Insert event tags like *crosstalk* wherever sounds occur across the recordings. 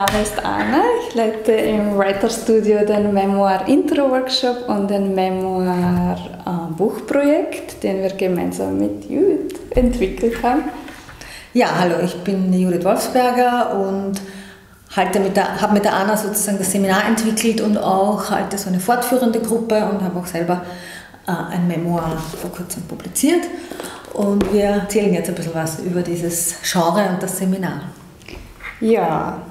Name ist Anna. Ich leite im Writer Studio den Memoir Intro Workshop und den Memoir äh, Buchprojekt, den wir gemeinsam mit Judith entwickelt haben. Ja, hallo, ich bin Judith Wolfsberger und halte mit der, habe mit der Anna sozusagen das Seminar entwickelt und auch halte so eine fortführende Gruppe und habe auch selber äh, ein Memoir vor kurzem publiziert. Und wir erzählen jetzt ein bisschen was über dieses Genre und das Seminar. Ja,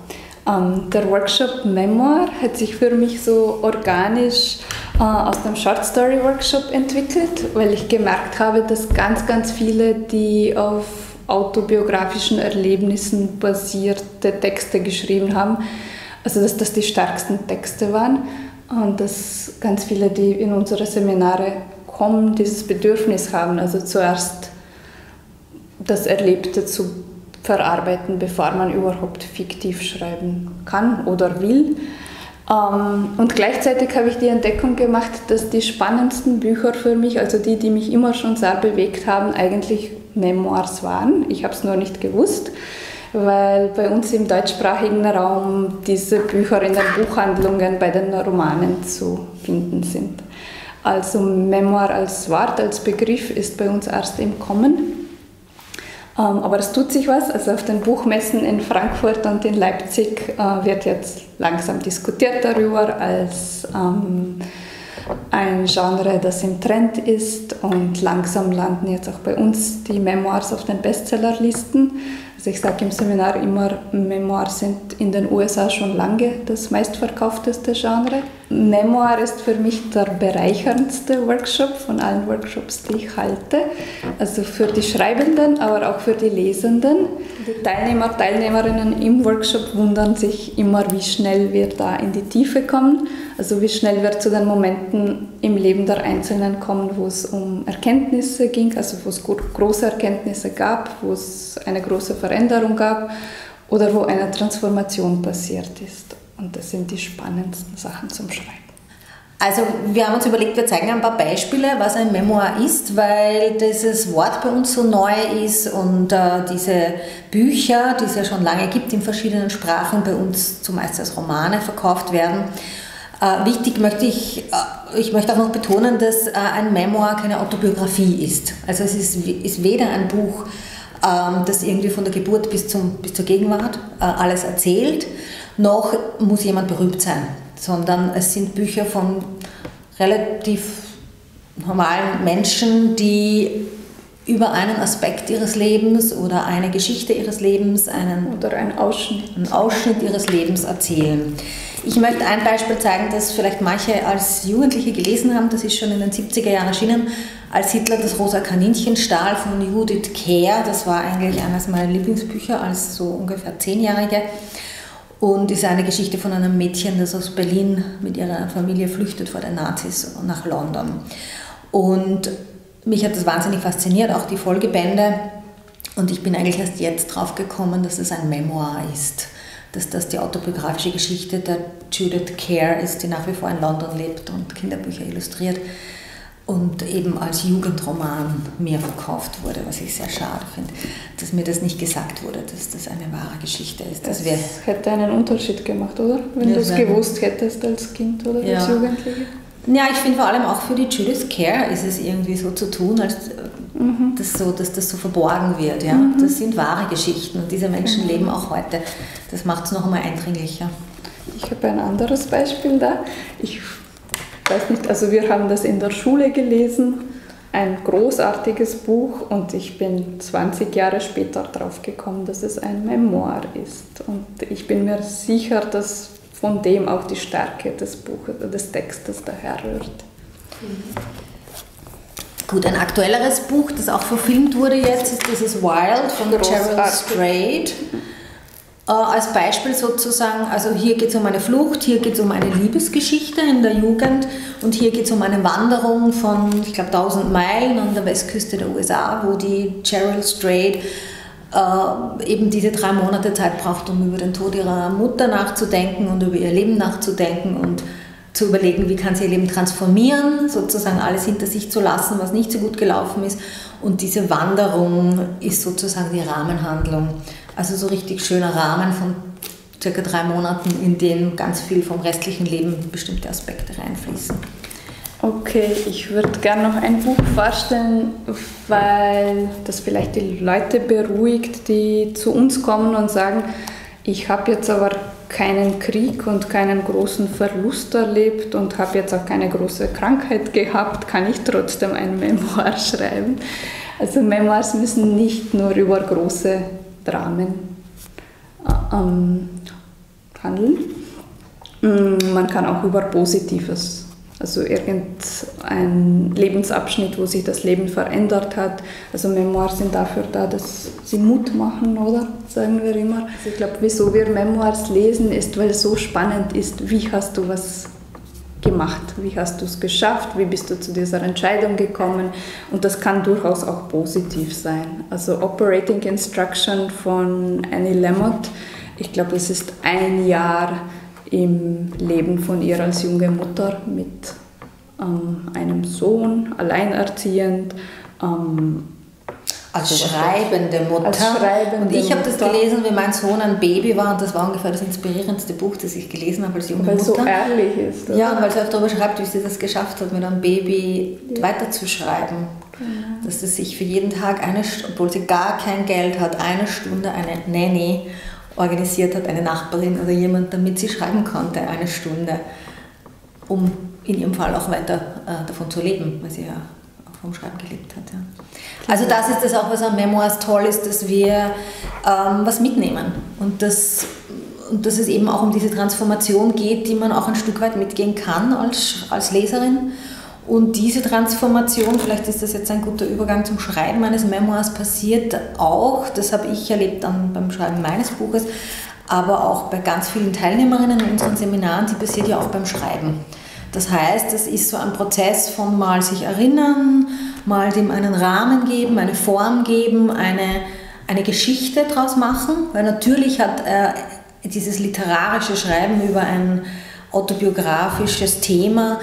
ähm, der Workshop Memoir hat sich für mich so organisch äh, aus dem Short Story Workshop entwickelt, weil ich gemerkt habe, dass ganz, ganz viele, die auf autobiografischen Erlebnissen basierte Texte geschrieben haben, also dass das die stärksten Texte waren und dass ganz viele, die in unsere Seminare kommen, dieses Bedürfnis haben, also zuerst das Erlebte zu verarbeiten, bevor man überhaupt fiktiv schreiben kann oder will. Ähm, und gleichzeitig habe ich die Entdeckung gemacht, dass die spannendsten Bücher für mich, also die, die mich immer schon sehr bewegt haben, eigentlich Memoirs waren. Ich habe es nur nicht gewusst, weil bei uns im deutschsprachigen Raum diese Bücher in den Buchhandlungen bei den Romanen zu finden sind. Also Memoir als Wort, als Begriff ist bei uns erst im Kommen. Ähm, aber es tut sich was. Also auf den Buchmessen in Frankfurt und in Leipzig äh, wird jetzt langsam diskutiert darüber als ähm, ein Genre, das im Trend ist und langsam landen jetzt auch bei uns die Memoirs auf den Bestsellerlisten. Also ich sage im Seminar immer, Memoirs sind in den USA schon lange das meistverkaufteste Genre. Memoir ist für mich der bereicherndste Workshop von allen Workshops, die ich halte. Also für die Schreibenden, aber auch für die Lesenden. Die Teilnehmer, Teilnehmerinnen im Workshop wundern sich immer, wie schnell wir da in die Tiefe kommen. Also wie schnell wir zu den Momenten im Leben der Einzelnen kommen, wo es um Erkenntnisse ging, also wo es große Erkenntnisse gab, wo es eine große Veränderung gab oder wo eine Transformation passiert ist. Und das sind die spannendsten Sachen zum Schreiben. Also wir haben uns überlegt, wir zeigen ein paar Beispiele, was ein Memoir ist, weil dieses Wort bei uns so neu ist und äh, diese Bücher, die es ja schon lange gibt in verschiedenen Sprachen, bei uns zumeist als Romane verkauft werden. Äh, wichtig möchte ich, äh, ich möchte auch noch betonen, dass äh, ein Memoir keine Autobiografie ist. Also es ist, ist weder ein Buch, das irgendwie von der Geburt bis, zum, bis zur Gegenwart äh, alles erzählt, noch muss jemand berühmt sein, sondern es sind Bücher von relativ normalen Menschen, die über einen Aspekt ihres Lebens oder eine Geschichte ihres Lebens, einen, oder einen Ausschnitt. einen Ausschnitt ihres Lebens erzählen. Ich möchte ein Beispiel zeigen, das vielleicht manche als Jugendliche gelesen haben. Das ist schon in den 70er Jahren erschienen, als Hitler das rosa Kaninchen stahl von Judith Kerr. Das war eigentlich eines meiner Lieblingsbücher als so ungefähr Zehnjährige und ist eine Geschichte von einem Mädchen, das aus Berlin mit ihrer Familie flüchtet vor den Nazis nach London. Und mich hat das wahnsinnig fasziniert, auch die Folgebände. Und ich bin eigentlich erst jetzt drauf gekommen, dass es ein Memoir ist. Dass das die autobiografische Geschichte der Judith Kerr ist, die nach wie vor in London lebt und Kinderbücher illustriert und eben als Jugendroman mir verkauft wurde, was ich sehr schade finde, dass mir das nicht gesagt wurde, dass das eine wahre Geschichte ist. Das, hätte einen Unterschied gemacht, oder? Wenn ja, du es gewusst hättest als Kind oder ja. als Jugendliche. Ja, ich finde vor allem auch für die Judith Care ist es irgendwie so zu tun, als mhm. das so, dass das so verborgen wird. Ja? Mhm. Das sind wahre Geschichten und diese Menschen mhm. leben auch heute. Das macht es noch einmal eindringlicher. Ich habe ein anderes Beispiel da. Ich weiß nicht, also wir haben das in der Schule gelesen, ein großartiges Buch und ich bin 20 Jahre später drauf gekommen, dass es ein Memoir ist. Und ich bin mir sicher, dass von dem auch die Stärke des Buches, des Textes daherrührt. Gut, ein aktuelleres Buch, das auch verfilmt wurde jetzt, ist dieses Wild von Cheryl Strait. Äh, als Beispiel sozusagen, also hier geht es um eine Flucht, hier geht es um eine Liebesgeschichte in der Jugend und hier geht es um eine Wanderung von, ich glaube, 1000 Meilen an der Westküste der USA, wo die Cheryl Strait äh, eben diese drei Monate Zeit braucht, um über den Tod ihrer Mutter nachzudenken und über ihr Leben nachzudenken und zu überlegen, wie kann sie ihr Leben transformieren, sozusagen alles hinter sich zu lassen, was nicht so gut gelaufen ist. Und diese Wanderung ist sozusagen die Rahmenhandlung. Also so richtig schöner Rahmen von circa drei Monaten, in denen ganz viel vom restlichen Leben bestimmte Aspekte reinfließen. Okay, ich würde gerne noch ein Buch vorstellen, weil das vielleicht die Leute beruhigt, die zu uns kommen und sagen, ich habe jetzt aber keinen Krieg und keinen großen Verlust erlebt und habe jetzt auch keine große Krankheit gehabt, kann ich trotzdem ein Memoir *laughs* schreiben. Also Memoirs müssen nicht nur über große Dramen äh, ähm, handeln. Mm, man kann auch über Positives also irgendein Lebensabschnitt, wo sich das Leben verändert hat. Also Memoirs sind dafür da, dass sie Mut machen, oder? Sagen wir immer. Also ich glaube, wieso wir Memoirs lesen, ist, weil es so spannend ist, wie hast du was gemacht, wie hast du es geschafft, wie bist du zu dieser Entscheidung gekommen und das kann durchaus auch positiv sein. Also Operating Instruction von Annie Lamott, ich glaube, es ist ein Jahr im Leben von ihr als junge Mutter mit ähm, einem Sohn, alleinerziehend. Ähm, als schreibende Mutter. Als schreibende und ich habe das gelesen, wie mein Sohn ein Baby war und das war ungefähr das inspirierendste Buch, das ich gelesen habe als junge weil Mutter. Weil so ehrlich ist. Oder? Ja, und weil sie auch darüber schreibt, wie sie das geschafft hat, mit einem Baby ja. weiterzuschreiben. Genau. Dass sie sich für jeden Tag, eine, obwohl sie gar kein Geld hat, eine Stunde eine Nanny organisiert hat, eine Nachbarin oder jemand, damit sie schreiben konnte, eine Stunde, um in ihrem Fall auch weiter äh, davon zu leben, weil sie ja auch vom Schreiben gelebt hat. Ja. Also das ist das auch, was an Memoirs toll ist, dass wir ähm, was mitnehmen und dass, und dass es eben auch um diese Transformation geht, die man auch ein Stück weit mitgehen kann als, als Leserin und diese Transformation, vielleicht ist das jetzt ein guter Übergang zum Schreiben meines Memoirs, passiert auch, das habe ich erlebt dann beim Schreiben meines Buches, aber auch bei ganz vielen Teilnehmerinnen in unseren Seminaren, die passiert ja auch beim Schreiben. Das heißt, es ist so ein Prozess von mal sich erinnern, mal dem einen Rahmen geben, eine Form geben, eine, eine Geschichte draus machen, weil natürlich hat äh, dieses literarische Schreiben über ein autobiografisches Thema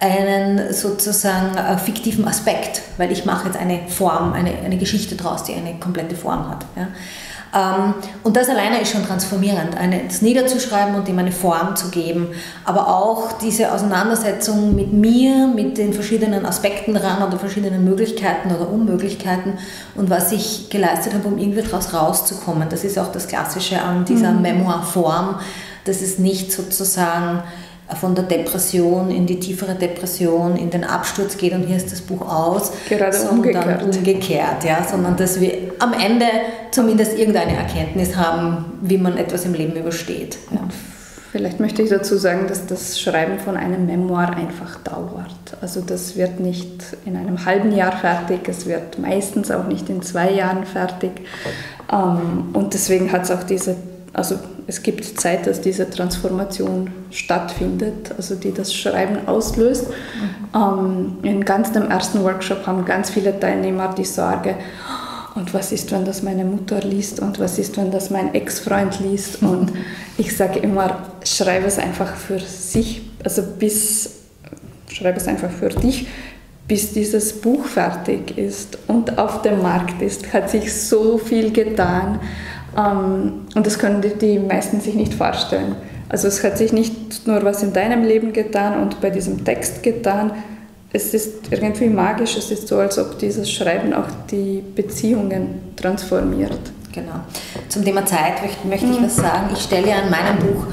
einen sozusagen äh, fiktiven Aspekt, weil ich mache jetzt eine Form, eine, eine Geschichte draus, die eine komplette Form hat. Ja. Ähm, und das alleine ist schon transformierend, eine, das niederzuschreiben und ihm eine Form zu geben, aber auch diese Auseinandersetzung mit mir, mit den verschiedenen Aspekten dran oder verschiedenen Möglichkeiten oder Unmöglichkeiten und was ich geleistet habe, um irgendwie daraus rauszukommen. Das ist auch das Klassische an dieser mhm. Memoir-Form, dass es nicht sozusagen von der Depression in die tiefere Depression, in den Absturz geht und hier ist das Buch aus, Gerade sondern umgekehrt. umgekehrt, ja, sondern dass wir am Ende zumindest irgendeine Erkenntnis haben, wie man etwas im Leben übersteht. Ja. Vielleicht möchte ich dazu sagen, dass das Schreiben von einem Memoir einfach dauert. Also das wird nicht in einem halben Jahr fertig, es wird meistens auch nicht in zwei Jahren fertig. Ähm, und deswegen hat es auch diese also es gibt Zeit, dass diese Transformation stattfindet, also die das Schreiben auslöst. Mhm. Ähm, in ganz dem ersten Workshop haben ganz viele Teilnehmer die Sorge, und was ist, wenn das meine Mutter liest und was ist, wenn das mein Ex-Freund liest. *laughs* Und ich sage immer, schreibe es einfach für sich, also bis, schreibe es einfach für dich, bis dieses Buch fertig ist und auf dem Markt ist, hat sich so viel getan. Ähm, und das können die, die meisten sich nicht vorstellen. Also es hat sich nicht nur was in deinem Leben getan und bei diesem Text getan, es ist irgendwie magisch, es ist so, als ob dieses Schreiben auch die Beziehungen transformiert. Genau. Zum Thema Zeit möchte, möchte ich mhm. was sagen. Ich stelle ja in meinem Buch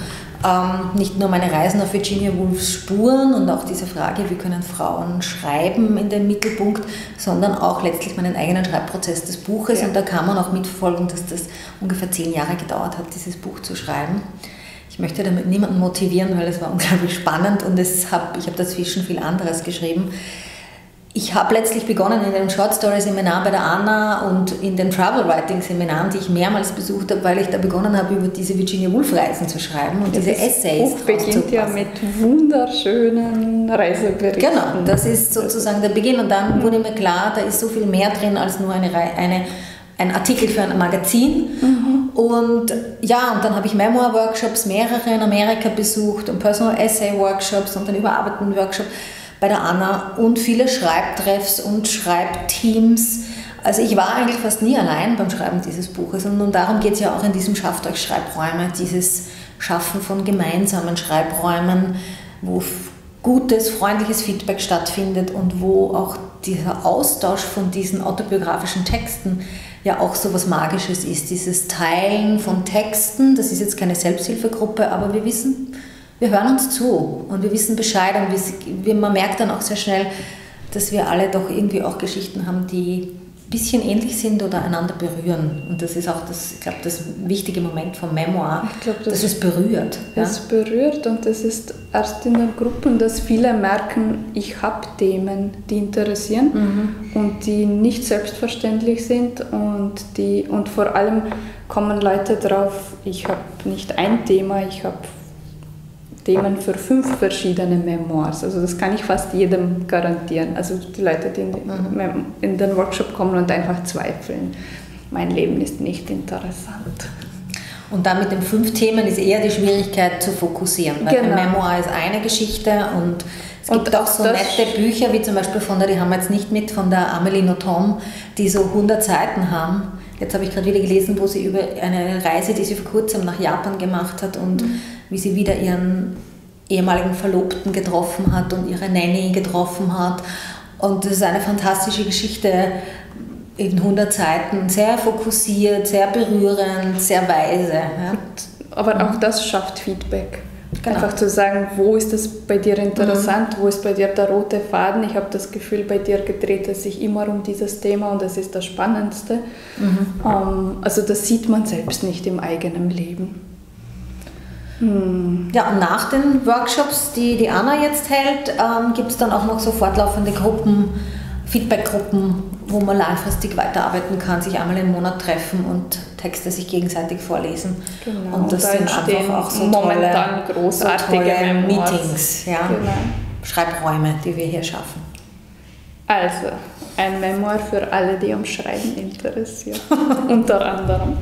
ähm, nicht nur meine Reisen auf Virginia Woolfs Spuren und auch diese Frage, wie können Frauen schreiben in den Mittelpunkt, sondern auch letztlich meinen eigenen Schreibprozess des Buches. Ja. Und da kann man auch mitverfolgen, dass das ungefähr zehn Jahre gedauert hat, dieses Buch zu schreiben. Ich möchte damit niemanden motivieren, weil es war *laughs* unglaublich spannend und es hab, ich habe dazwischen viel anderes geschrieben. Ich habe letztlich begonnen in dem Short Story Seminar bei der Anna und in den Travel Writing Seminaren, die ich mehrmals besucht habe, weil ich da begonnen habe, über diese Virginia Woolf Reisen zu schreiben und ja, diese Essays. Das Buch beginnt ja mit wunderschönen Reiseberichten. Genau, das ist sozusagen der Beginn und dann mhm. wurde mir klar, da ist so viel mehr drin als nur eine, eine ein Artikel für ein Magazin. Mhm. Und ja, und dann habe ich Memoir-Workshops, mehrere in Amerika besucht und Personal Essay-Workshops und einen überarbeiteten Workshop bei der Anna und viele Schreibtreffs und Schreibteams. Also ich war eigentlich fast nie allein beim Schreiben dieses Buches und, und darum geht es ja auch in diesem Schafft euch Schreibräume, dieses Schaffen von gemeinsamen Schreibräumen, wo gutes, freundliches Feedback stattfindet und wo auch dieser Austausch von diesen autobiografischen Texten ja auch so was Magisches ist. Dieses Teilen von Texten, das ist jetzt keine Selbsthilfegruppe, aber wir wissen, wir hören uns zu und wir wissen Bescheid und wir, man merkt dann auch sehr schnell, dass wir alle doch irgendwie auch Geschichten haben, die bisschen ähnlich sind oder einander berühren. Und das ist auch das, ich glaube, das wichtige Moment vom Memoir, ich glaub, das dass es berührt. Es ja? berührt und es ist erst in den Gruppen, dass viele merken, ich habe Themen, die interessieren mhm. und die nicht selbstverständlich sind und, die, und vor allem kommen Leute drauf, ich habe nicht ein Thema, ich habe Themen für fünf verschiedene Memoirs. Also das kann ich fast jedem garantieren. Also die Leute, die mhm. in den Workshop kommen und einfach zweifeln, mein Leben ist nicht interessant. Und dann mit den fünf Themen ist eher die Schwierigkeit zu fokussieren, weil genau. ein Memoir ist eine Geschichte und es gibt und auch so nette Bücher, wie zum Beispiel von der, die haben wir jetzt nicht mit, von der Amelie Nothomb, die so 100 Seiten haben. Jetzt habe ich gerade wieder gelesen, wo sie über eine Reise, die sie vor kurzem nach Japan gemacht hat und mhm wie sie wieder ihren ehemaligen Verlobten getroffen hat und ihre Nanny getroffen hat. Und das ist eine fantastische Geschichte in 100 Seiten, sehr fokussiert, sehr berührend, sehr weise. Ja. Aber auch das schafft Feedback. Genau. Einfach zu sagen, wo ist das bei dir interessant, mhm. wo ist bei dir der rote Faden. Ich habe das Gefühl, bei dir gedreht es sich immer um dieses Thema und das ist das Spannendste. Mhm. Ähm, also das sieht man selbst nicht im eigenen Leben. Hm. Ja, und nach den Workshops, die die Anna jetzt hält, ähm, gibt es dann auch noch so fortlaufende Gruppen, Feedbackgruppen, wo man langfristig weiterarbeiten kann, sich einmal im Monat treffen und Texte sich gegenseitig vorlesen. Genau. Und das und sind einfach auch so momentan tolle, großartige so tolle Meetings, ja. Genau. Schreibräume, die wir hier schaffen. Also, ein Memoir für alle, die am Schreiben interessiert, *laughs* unter anderem.